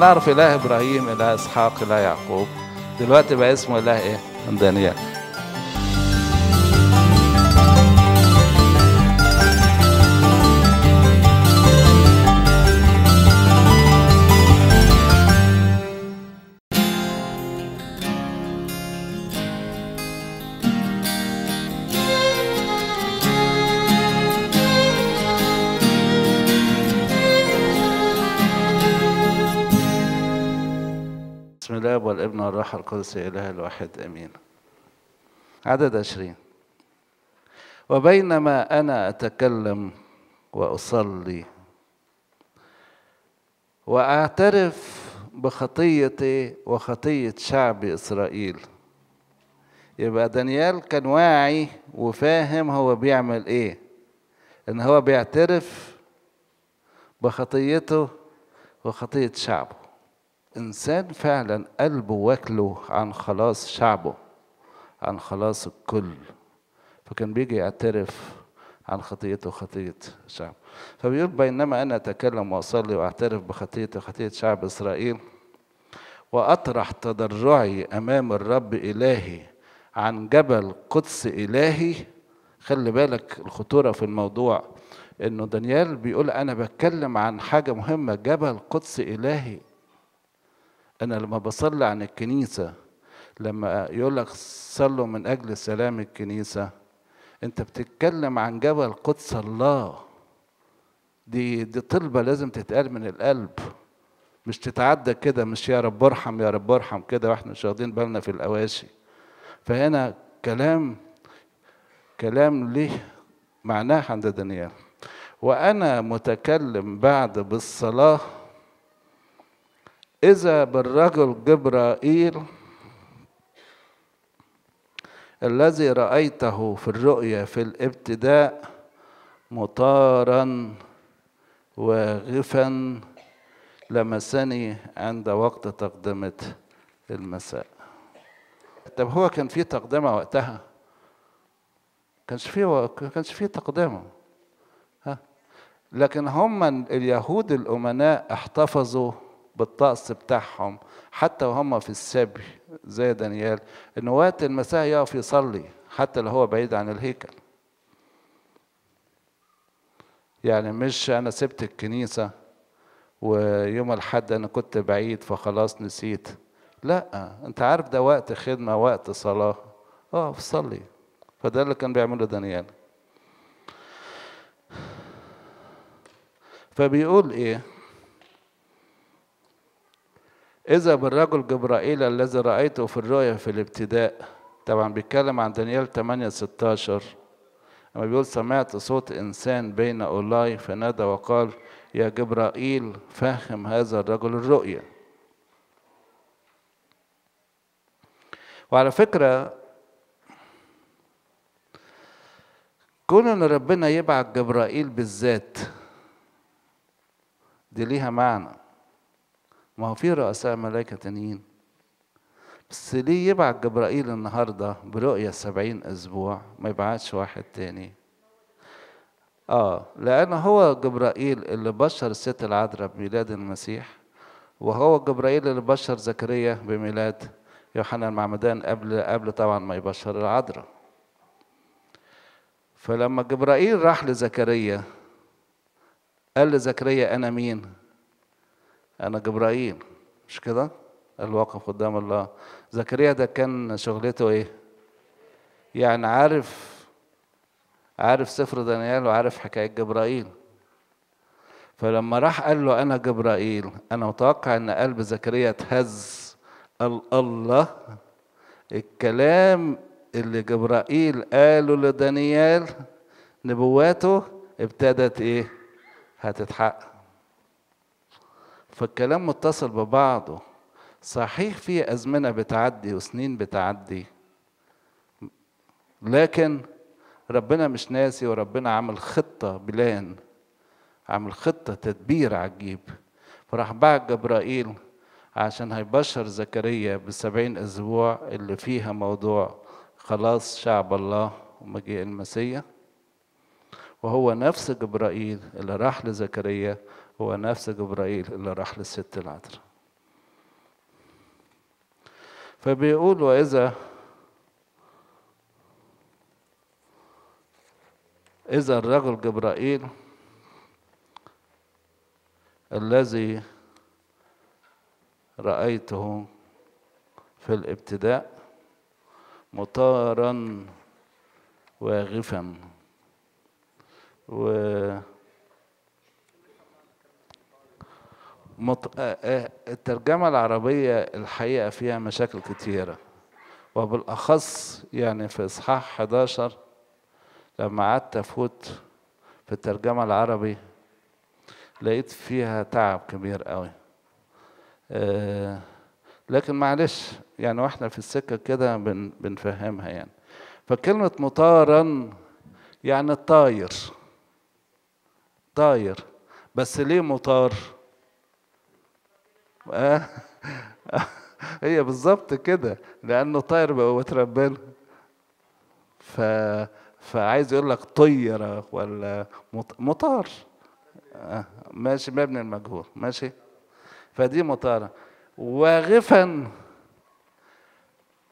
نعرف إله إبراهيم إله إسحاق إله يعقوب دلوقتي بقى اسمه إله إيه؟ دانيال والروح القدس إله الواحد أمين. عدد عشرين. وبينما أنا أتكلم وأصلي وأعترف بخطيتي وخطية شعب إسرائيل. يبقى دانيال كان واعي وفاهم هو بيعمل إيه إن هو بيعترف بخطيته وخطية شعبه. إنسان فعلا قلبه واكله عن خلاص شعبه عن خلاص الكل. فكان بيجي يعترف عن خطيته وخطية شعبه فبيقول بينما أنا أتكلم وأصلي وأعترف بخطيتي وخطية شعب إسرائيل وأطرح تضرعي أمام الرب إلهي عن جبل قدس إلهي. خلي بالك الخطورة في الموضوع إنه دانيال بيقول أنا بتكلم عن حاجة مهمة جبل قدس إلهي. أنا لما بصلي عن الكنيسة لما يقول لك صلوا من أجل سلام الكنيسة أنت بتتكلم عن جبل قدس الله. دي دي طلبة لازم تتقال من القلب. مش تتعدى كده مش يا رب ارحم يا رب ارحم كده وإحنا مش واخدين بالنا في الاواشي فهنا كلام كلام ليه معناه عند دانيال. وأنا متكلم بعد بالصلاة إذا بالرجل جبرائيل الذي رأيته في الرؤيا في الابتداء مطارا واغفا لمسني عند وقت تقدمة المساء. طب هو كان في تقدمة وقتها؟ كانش في كانش في تقدمة. ها؟ لكن هم اليهود الأمناء احتفظوا بالطقس بتاعهم حتى وهم في السبي زي دانيال ان وقت المساء يقف يصلي حتى لو هو بعيد عن الهيكل. يعني مش أنا سبت الكنيسة ويوم الحد أنا كنت بعيد فخلاص نسيت. لا أنت عارف ده وقت خدمة وقت صلاة. اقف صلي. فده اللي كان بيعمله دانيال. فبيقول إيه؟ إذا بالرجل جبرائيل الذي رأيته في الرؤيا في الابتداء طبعا بيتكلم عن دانيال 8 16 لما بيقول سمعت صوت إنسان بين أولاي فنادى وقال يا جبرائيل فهم هذا الرجل الرؤيا. وعلى فكرة كون إن ربنا يبعت جبرائيل بالذات دي ليها معنى. ما هو في رؤساء ملائكة تانيين. بس ليه يبعت جبرائيل النهاردة برؤية سبعين أسبوع؟ ما يبعتش واحد تاني. آه لأن هو جبرائيل اللي بشر الست العذراء بميلاد المسيح وهو جبرائيل اللي بشر زكريا بميلاد يوحنا المعمدان قبل قبل طبعا ما يبشر العذراء. فلما جبرائيل راح لزكريا قال لزكريا أنا مين؟ أنا جبرائيل مش كده؟ الواقف قدام الله. زكريا ده كان شغلته إيه؟ يعني عارف عارف سفر دانيال وعارف حكاية جبرائيل. فلما راح قال له أنا جبرائيل أنا متوقع إن قلب زكريا اتهز. قال الله الكلام اللي جبرائيل قاله لدانيال نبواته ابتدت إيه؟ هتتحقق. فالكلام متصل ببعضه. صحيح في أزمنة بتعدي وسنين بتعدي لكن ربنا مش ناسي وربنا عمل خطة بلان عمل خطة تدبير عجيب. فراح بعت جبرائيل عشان هيبشر زكريا بالسبعين أسبوع اللي فيها موضوع خلاص شعب الله ومجيء المسيح. وهو نفس جبرائيل اللي راح لزكريا هو نفس جبرائيل اللي راح للست العذراء فبيقول وإذا إذا الرجل جبرائيل الذي رأيته في الابتداء مطارا واغفا و مط... آه، آه، الترجمة العربية الحقيقة فيها مشاكل كتيرة. وبالأخص يعني في إصحاح 11 لما قعدت أفوت في الترجمة العربي لقيت فيها تعب كبير قوي. آه، لكن معلش يعني وإحنا في السكة كده بن بنفهمها يعني. فكلمة مطارا يعني الطاير. طاير. بس ليه مطار؟ آه. هي بالظبط كده لأنه طاير بقوة ربنا. ف فعايز يقول لك طيرة ولا مط- مطار. آه، ماشي مبني المجهول. ماشي. فدي مطارة. واغفا.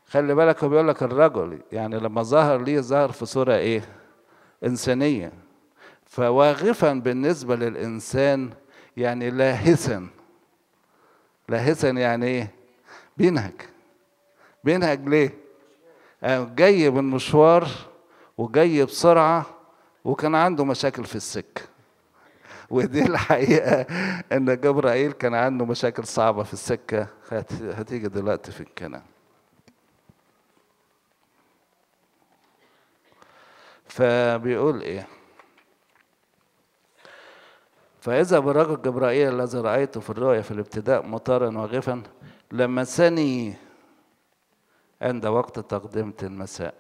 خلي بالك هو بيقول لك الرجل يعني لما ظهر ليه ظهر في صورة إيه؟ إنسانية. فواغفا بالنسبة للإنسان يعني لاهثا لاهثا يعني إيه؟ بينهج. بينهج ليه؟ آه، جاي من مشوار وجاي بسرعة وكان عنده مشاكل في السكة ودي الحقيقة إن جبرائيل كان عنده مشاكل صعبة في السكة. هت- هتيجي دلوقتي في الكلام. فبيقول إيه؟ فإذا بالرجل جبرائيل الذي رأيته في الرؤيا في الابتداء مطارا واغفا لمسني عند وقت تقدمة المساء.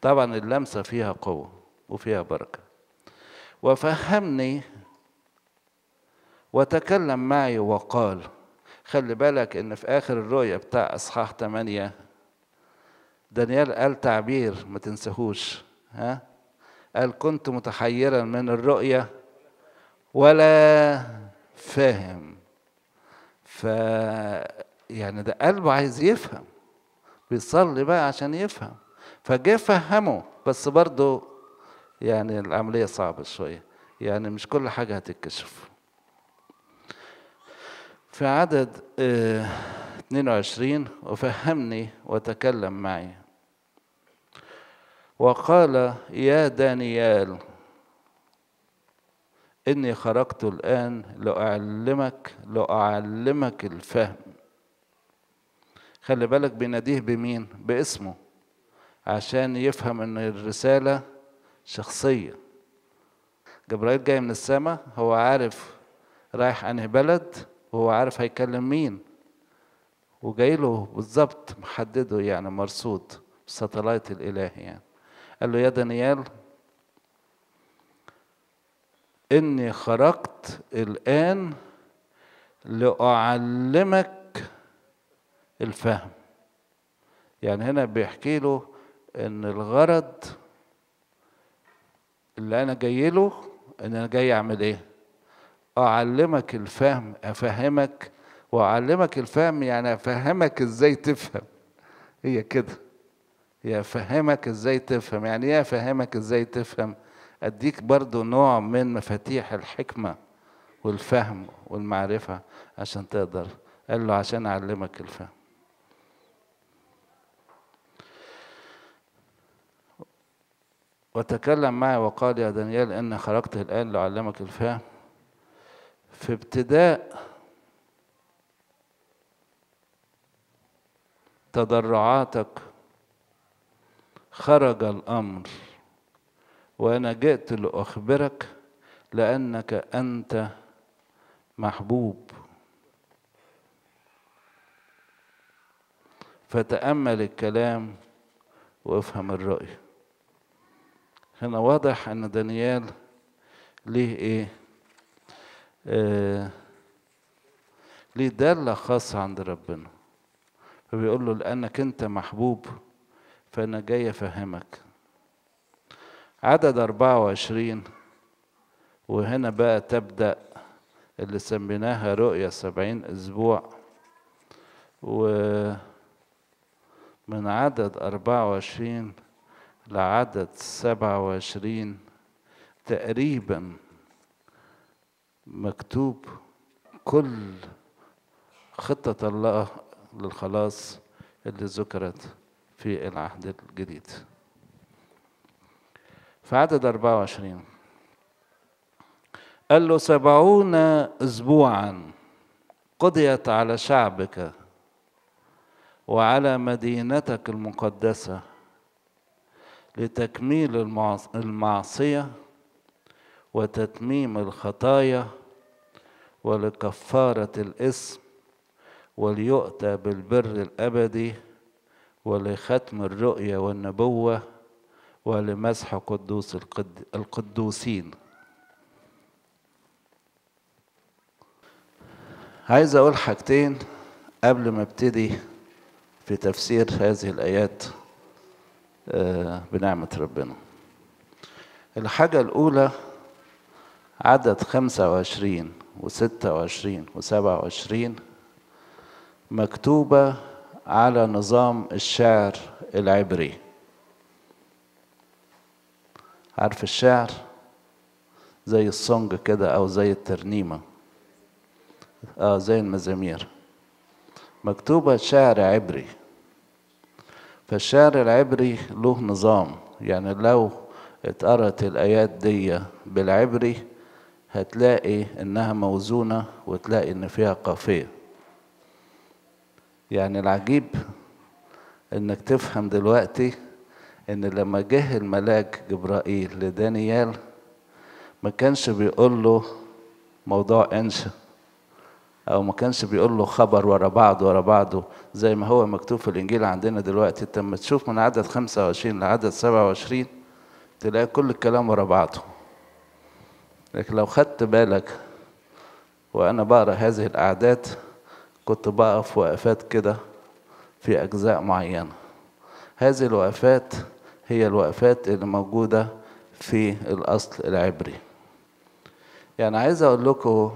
طبعا اللمسة فيها قوة وفيها بركة. وفهمني وتكلم معي وقال خلي بالك إن في آخر الرؤيا بتاع إصحاح 8 دانيال قال تعبير ما تنساهوش ها؟ قال كنت متحيرا من الرؤيا ولا فاهم. ف يعني ده قلبه عايز يفهم بيصلي بقى عشان يفهم. فجه فهمه بس برضه يعني العملية صعبة شوية يعني مش كل حاجة هتتكشف في عدد آه، 22 وفهمني وتكلم معي. وقال يا دانيال إني خرجت الآن لأعلمك لأعلمك الفهم. خلي بالك بيناديه بمين؟ باسمه. عشان يفهم إن الرسالة شخصية. جبرائيل جاي من السماء هو عارف رايح أنهي بلد وهو عارف هيكلم مين. وجاي له بالظبط محدده يعني مرصود الساتلايت الالهي يعني. قال له يا دانيال إني خرجت الآن لأعلمك الفهم. يعني هنا بيحكي له إن الغرض اللي أنا جاي له إن أنا جاي أعمل إيه؟ أعلمك الفهم أفهمك. وأعلمك الفهم يعني أفهمك إزاي تفهم. هي كده. هي أفهمك إزاي تفهم. يعني إيه أفهمك إزاي تفهم؟ أديك برضو نوع من مفاتيح الحكمة والفهم والمعرفة عشان تقدر. قال له عشان أعلمك الفهم. وتكلم معي وقال يا دانيال إن خرجت الآن لأعلمك الفهم. في ابتداء تضرعاتك خرج الأمر. وأنا جئت لأخبرك لأنك أنت محبوب. فتأمل الكلام وافهم الرؤيه هنا واضح أن دانيال ليه إيه؟ آه ليه دالة خاصة عند ربنا. فبيقول له لأنك أنت محبوب فأنا جاي أفهمك. عدد 24 وهنا بقى تبدأ اللي سميناها رؤية سبعين أسبوع. و من عدد أربعة وعشرين لعدد سبعة وعشرين تقريبا مكتوب كل خطة الله للخلاص اللي ذكرت في العهد الجديد. في عدد 24 قال له سبعون أسبوعا قضيت على شعبك وعلى مدينتك المقدسة لتكميل المعصية وتتميم الخطايا ولكفارة الإثم وليؤتى بالبر الأبدي ولختم الرؤيا والنبوة ولمسح قدوس القدوسين. عايز أقول حاجتين قبل ما أبتدي في تفسير هذه الآيات بنعمة ربنا. الحاجة الأولى عدد خمسة وعشرين وستة وعشرين وسبعة وعشرين مكتوبة على نظام الشعر العبري. عارف الشعر؟ زي الصنج كده أو زي الترنيمة. آه زي المزامير. مكتوبة شعر عبري. فالشعر العبري له نظام. يعني لو اتقرت الآيات دي بالعبري هتلاقي إنها موزونة وتلاقي إن فيها قافية. يعني العجيب إنك تفهم دلوقتي إن لما جه الملاك جبرائيل لدانيال ما كانش بيقول له موضوع انشا أو ما كانش بيقول له خبر ورا بعض ورا بعضه زي ما هو مكتوب في الإنجيل عندنا دلوقتي. انت لما تشوف من عدد 25 لعدد 27 تلاقي كل الكلام ورا بعضه. لكن لو خدت بالك وأنا بقرأ هذه الأعداد كنت بقف وقفات كده في أجزاء معينة. هذه الوقفات هي الوقفات اللي موجودة في الأصل العبري. يعني عايز أقول لكم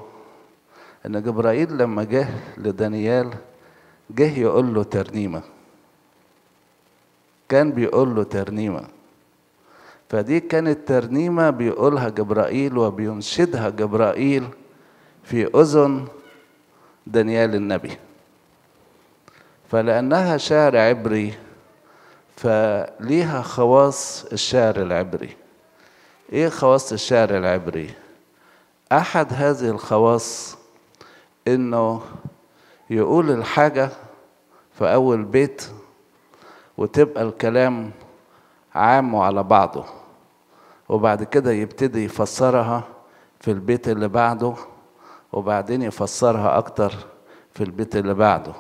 إن جبرائيل لما جه لدانيال جه يقول له ترنيمة. كان بيقول له ترنيمة. فدي كانت ترنيمة بيقولها جبرائيل وبينشدها جبرائيل في أذن دانيال النبي. فلأنها شعر عبري فليها خواص الشعر العبري. إيه خواص الشعر العبري؟ أحد هذه الخواص إنه يقول الحاجة في أول بيت وتبقى الكلام عام وعلى بعضه وبعد كده يبتدي يفسرها في البيت اللي بعده وبعدين يفسرها أكتر في البيت اللي بعده.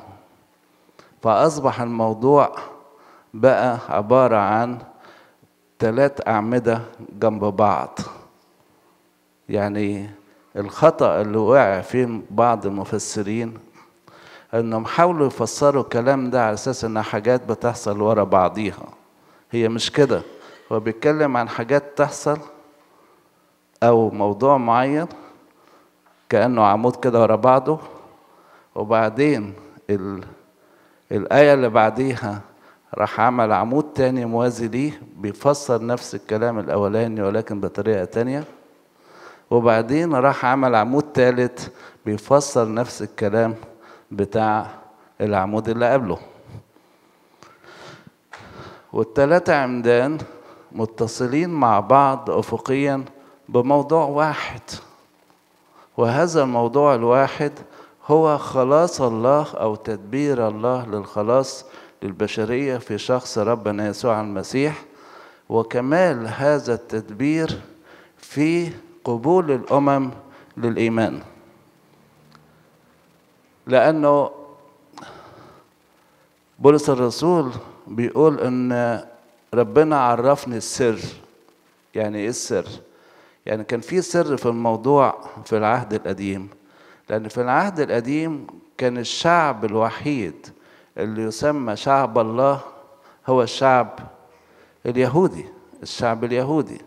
فأصبح الموضوع بقى عبارة عن ثلاث أعمدة جنب بعض. يعني الخطأ اللي وقع فيه بعض المفسرين إنهم حاولوا يفسروا الكلام ده على أساس انها حاجات بتحصل ورا بعضيها. هي مش كده. هو بيتكلم عن حاجات تحصل أو موضوع معين كأنه عمود كده ورا بعضه وبعدين ال... الآية اللي بعديها راح عمل عمود تاني موازي ليه بيفسر نفس الكلام الأولاني ولكن بطريقة تانية. وبعدين راح عمل عمود ثالث بيفسر نفس الكلام بتاع العمود اللي قبله. والتلاتة عمدان متصلين مع بعض أفقيا بموضوع واحد. وهذا الموضوع الواحد هو خلاص الله أو تدبير الله للخلاص للبشرية في شخص ربنا يسوع المسيح وكمال هذا التدبير في قبول الأمم للإيمان. لأنه بولس الرسول بيقول إن ربنا عرفني السر. يعني إيه السر؟ يعني كان في سر في الموضوع في العهد القديم لأن في العهد القديم كان الشعب الوحيد اللي يسمى شعب الله هو الشعب اليهودي الشعب اليهودي.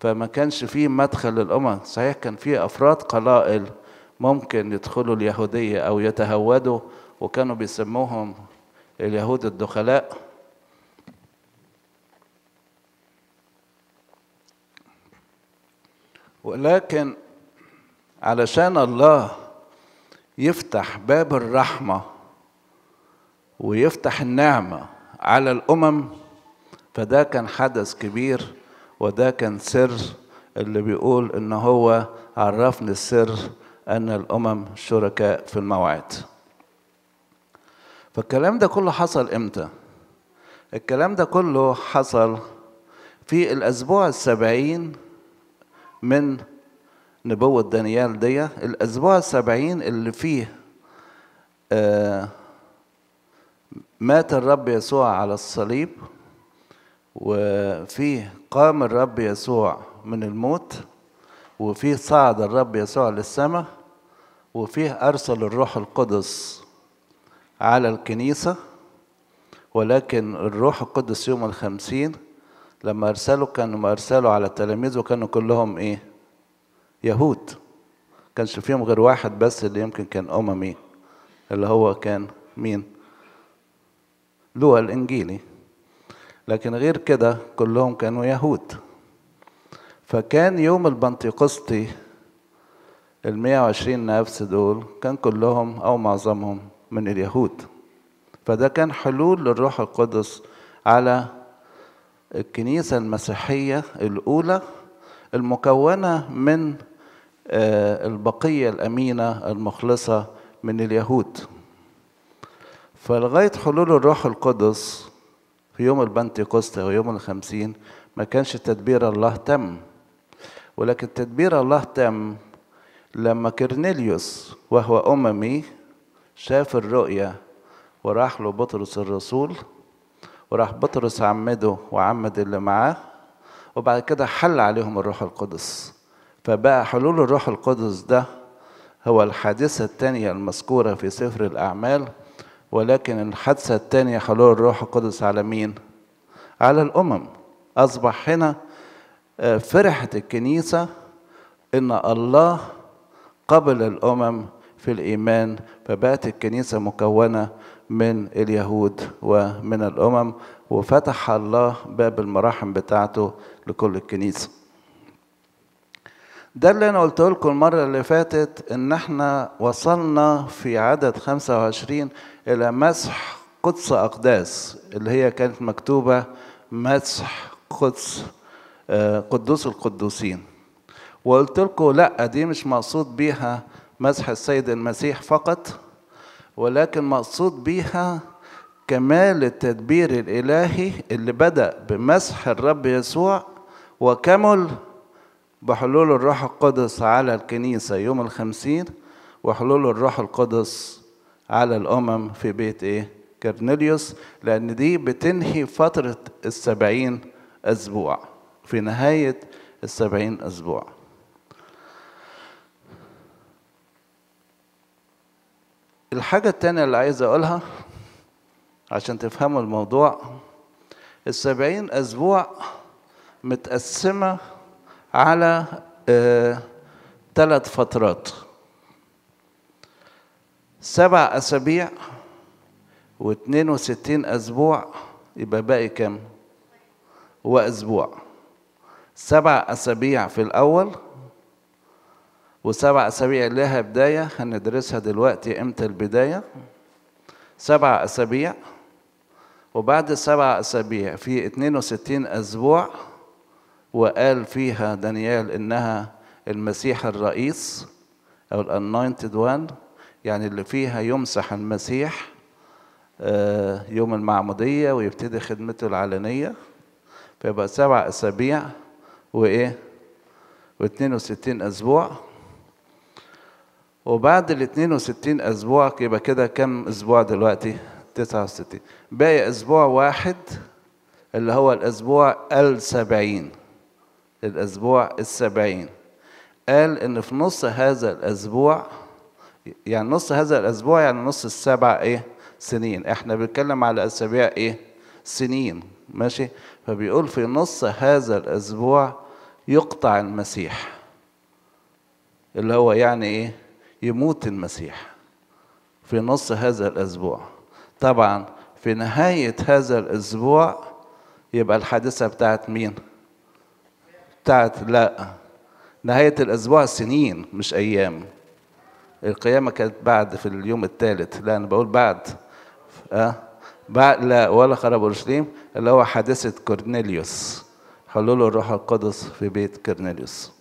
فما كانش فيه مدخل للأمم صحيح كان فيه أفراد قلائل ممكن يدخلوا اليهودية أو يتهودوا وكانوا بيسموهم اليهود الدخلاء. ولكن علشان الله يفتح باب الرحمة ويفتح النعمة على الأمم فده كان حدث كبير وده كان سر اللي بيقول إن هو عرفني السر أن الأمم شركاء في الموعد فالكلام ده كله حصل إمتى؟ الكلام ده كله حصل في الأسبوع السبعين من نبوة دانيال دي الأسبوع السبعين اللي فيه آه مات الرب يسوع على الصليب وفيه قام الرب يسوع من الموت وفيه صعد الرب يسوع للسماء وفيه أرسل الروح القدس على الكنيسة ولكن الروح القدس يوم الخمسين لما أرسلوا كانوا أرسلوا على التلاميذ وكانوا كلهم إيه؟ يهود كانش فيهم غير واحد بس اللي يمكن كان أممي اللي هو كان مين؟ لوقا الإنجيلي لكن غير كده كلهم كانوا يهود. فكان يوم البنتقسطي ال 120 نفس دول كان كلهم أو معظمهم من اليهود. فده كان حلول للروح القدس على الكنيسة المسيحية الأولى المكونة من البقية الأمينة المخلصة من اليهود. فلغاية حلول الروح القدس في يوم البنتكوست أو يوم الخمسين ما كانش تدبير الله تم. ولكن تدبير الله تم لما كرنيليوس وهو أممي شاف الرؤية وراح له بطرس الرسول وراح بطرس عمده وعمد اللي معاه وبعد كده حل عليهم الروح القدس. فبقى حلول الروح القدس ده هو الحادثة الثانية المذكورة في سفر الأعمال ولكن الحادثة الثانية حلول الروح القدس على مين؟ على الأمم أصبح هنا فرحت الكنيسة إن الله قبل الأمم في الإيمان فبقت الكنيسة مكونة من اليهود ومن الأمم وفتح الله باب المراحم بتاعته لكل الكنيسة ده اللي أنا قلته لكم المرة اللي فاتت إن إحنا وصلنا في عدد 25 إلى مسح قدس أقداس اللي هي كانت مكتوبة مسح قدس قدوس القدوسين. وقلت لكم لا دي مش مقصود بيها مسح السيد المسيح فقط ولكن مقصود بيها كمال التدبير الإلهي اللي بدأ بمسح الرب يسوع وكمل بحلول الروح القدس على الكنيسة يوم الخمسين وحلول الروح القدس على الأمم في بيت إيه؟ كرنيليوس لأن دي بتنهي فترة السبعين أسبوع في نهاية السبعين أسبوع الحاجة التانية اللي عايز أقولها عشان تفهموا الموضوع السبعين أسبوع متقسمة على ثلاث آه فترات سبع أسابيع واثنين وستين أسبوع يبقى باقي كم؟ وأسبوع. سبع أسابيع في الأول وسبع أسابيع لها بداية هندرسها دلوقتي إمتى البداية؟ سبع أسابيع. وبعد سبع أسابيع في 62 أسبوع وقال فيها دانيال إنها المسيح الرئيس أو الأناينتد وان. يعني اللي فيها يمسح المسيح يوم المعمودية ويبتدي خدمته العلنية فيبقى سبع أسابيع وإيه؟ واثنين وستين أسبوع. وبعد ال 62 أسبوع يبقى كده كم أسبوع دلوقتي؟ 69 باقي أسبوع واحد اللي هو الأسبوع السبعين. الأسبوع السبعين. قال إن في نص هذا الأسبوع يعني نص هذا الأسبوع يعني نص السبع إيه؟ سنين إحنا بنتكلم على أسابيع إيه؟ سنين ماشي؟ فبيقول في نص هذا الأسبوع يقطع المسيح اللي هو يعني إيه؟ يموت المسيح في نص هذا الأسبوع طبعا في نهاية هذا الأسبوع يبقى الحادثة بتاعت مين؟ بتاعت لا نهاية الأسبوع سنين مش أيام القيامة كانت بعد في اليوم الثالث. لا أنا بقول بعد. أه؟ بعد لا ولا خرب أورشليم اللي هو حادثة كورنيليوس. حلول الروح القدس في بيت كورنيليوس.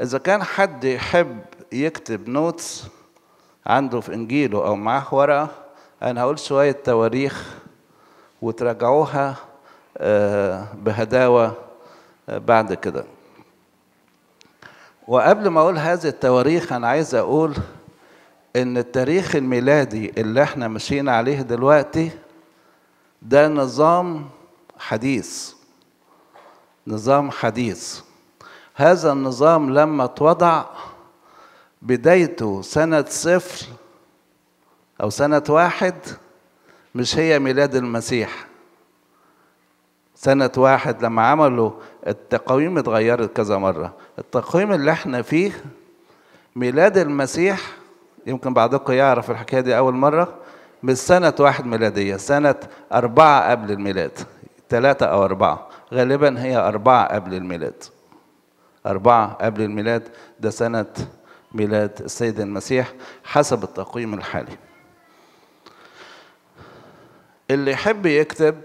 إذا كان حد يحب يكتب notes عنده في إنجيله أو معاه ورقة أنا هقول شوية تواريخ وتراجعوها بهداوة بعد كده. وقبل ما أقول هذه التواريخ أنا عايز أقول إن التاريخ الميلادي اللي إحنا ماشيين عليه دلوقتي ده نظام حديث. نظام حديث. هذا النظام لما اتوضع بدايته سنة صفر أو سنة واحد مش هي ميلاد المسيح. سنة واحد لما عملوا التقويم اتغيرت كذا مرة. التقويم اللي إحنا فيه ميلاد المسيح يمكن بعضكم يعرف الحكاية دي أول مرة مش سنة واحد ميلادية سنة أربعة قبل الميلاد ثلاثة أو أربعة. غالبا هي أربعة قبل الميلاد. أربعة قبل الميلاد ده سنة ميلاد السيد المسيح حسب التقويم الحالي. اللي يحب يكتب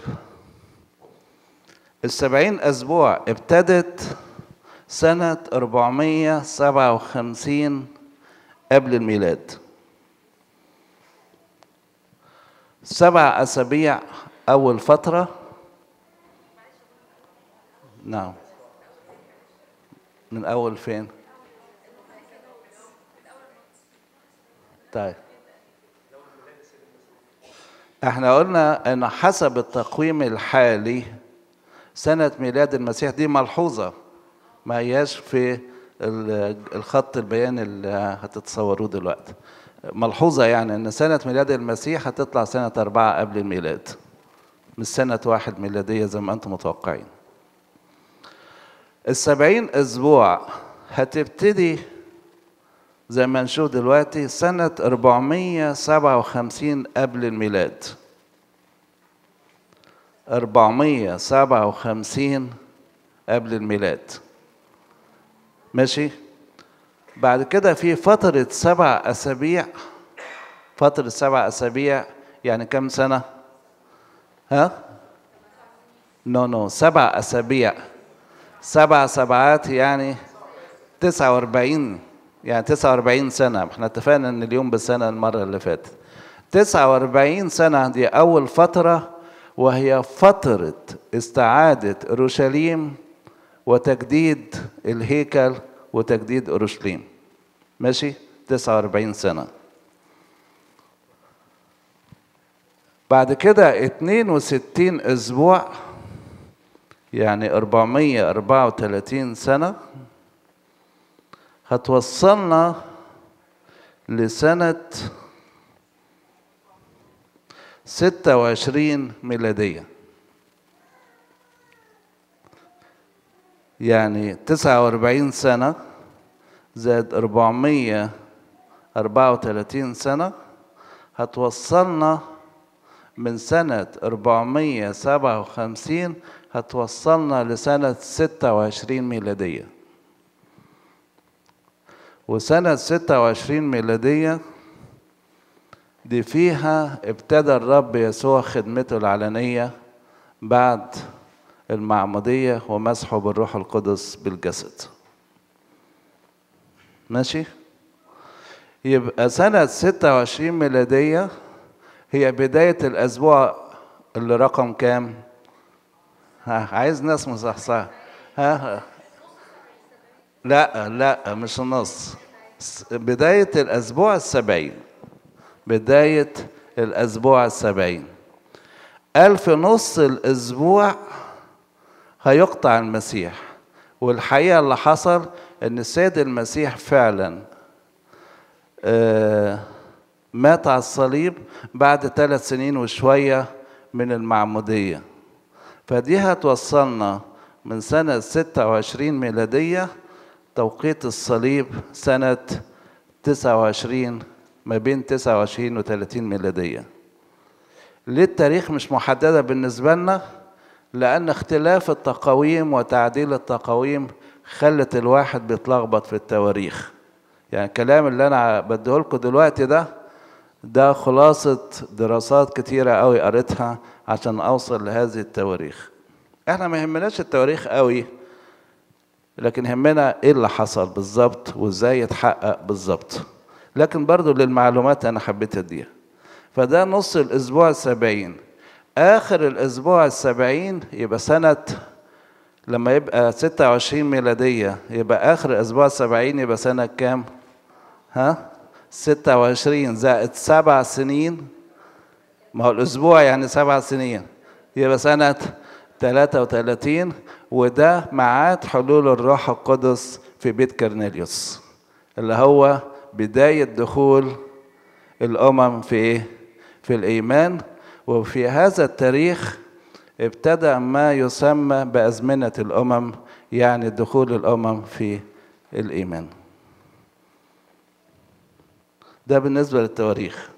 السبعين أسبوع ابتدت سنة 457 قبل الميلاد. سبع أسابيع أول فترة. نعم. من أول فين؟ طيب. إحنا قلنا إن حسب التقويم الحالي سنة ميلاد المسيح دي ملحوظة. ما هياش في الخط البيان اللي هتتصوروه دلوقتي. ملحوظة يعني إن سنة ميلاد المسيح هتطلع سنة أربعة قبل الميلاد. مش سنة واحد ميلادية زي ما أنتم متوقعين. السبعين أسبوع هتبتدي زي ما نشوف دلوقتي سنة 457 قبل الميلاد. 457 قبل الميلاد. ماشي؟ بعد كده في فترة سبع أسابيع فترة سبع أسابيع يعني كم سنة؟ ها؟ نو نو سبع أسابيع. سبع سبعات يعني تسعة وأربعين يعني تسعة وأربعين سنة. إحنا اتفقنا إن اليوم بسنة المرة اللي فاتت. تسعة وأربعين سنة دي أول فترة وهي فترة استعادة أورشليم وتجديد الهيكل وتجديد أورشليم. ماشي؟ 49 سنة. بعد كده 62 أسبوع يعني 434 سنة هتوصلنا لسنة 26 ميلادية. يعني 49 سنة زائد 434 سنة هتوصلنا من سنة 457 هتوصلنا لسنة 26 ميلادية. وسنة 26 ميلادية دي فيها ابتدى الرب يسوع خدمته العلنية بعد المعمودية ومسحه بالروح القدس بالجسد. ماشي؟ يبقى سنة 26 ميلادية هي بداية الأسبوع اللي رقم كام؟ ها عايز ناس مصحصحة. ها. لا لا مش النص. بداية الأسبوع السبعين. بداية الأسبوع السبعين. ألف نص الأسبوع هيقطع المسيح والحقيقة اللي حصل إن السيد المسيح فعلا آه مات على الصليب بعد ثلاث سنين وشوية من المعمودية. فدي هتوصلنا من سنة 26 ميلادية توقيت الصليب سنة 29 ما بين 29 و 30 ميلادية. ليه التاريخ مش محددة بالنسبة لنا لأن اختلاف التقاويم وتعديل التقاويم خلت الواحد بيتلخبط في التواريخ. يعني الكلام اللي أنا بديهولكوا دلوقتي ده ده خلاصة دراسات كتيرة قوي قريتها عشان أوصل لهذه التواريخ. إحنا ما يهمناش التواريخ قوي لكن يهمنا إيه اللي حصل بالظبط وإزاي يتحقق بالظبط. لكن برضو للمعلومات أنا حبيت أديها. فده نص الأسبوع السبعين. آخر الأسبوع السبعين يبقى سنة لما يبقى ستة وعشرين ميلادية. يبقى آخر أسبوع السبعين يبقى سنة كام؟ ها؟ ستة وعشرين. زائد سبع سنين. ما هو الأسبوع يعني سبع سنين. يبقى سنة 33 وده ميعاد حلول الروح القدس في بيت كرنيليوس اللي هو بداية دخول الأمم في؟ في الإيمان وفي هذا التاريخ ابتدأ ما يسمى بأزمنة الأمم يعني دخول الأمم في الإيمان ده بالنسبة للتواريخ